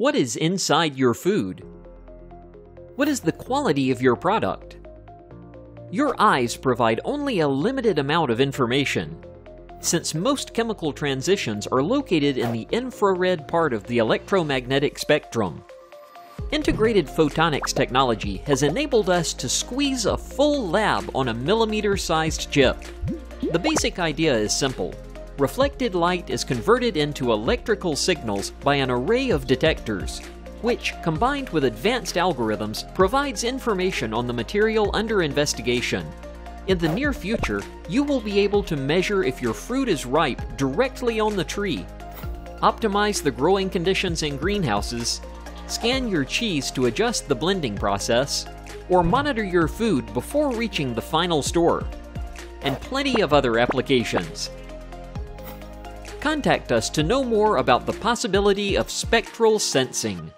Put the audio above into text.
What is inside your food? What is the quality of your product? Your eyes provide only a limited amount of information. Since most chemical transitions are located in the infrared part of the electromagnetic spectrum, integrated photonics technology has enabled us to squeeze a full lab on a millimeter sized chip. The basic idea is simple reflected light is converted into electrical signals by an array of detectors, which, combined with advanced algorithms, provides information on the material under investigation. In the near future, you will be able to measure if your fruit is ripe directly on the tree, optimize the growing conditions in greenhouses, scan your cheese to adjust the blending process, or monitor your food before reaching the final store, and plenty of other applications. Contact us to know more about the possibility of spectral sensing.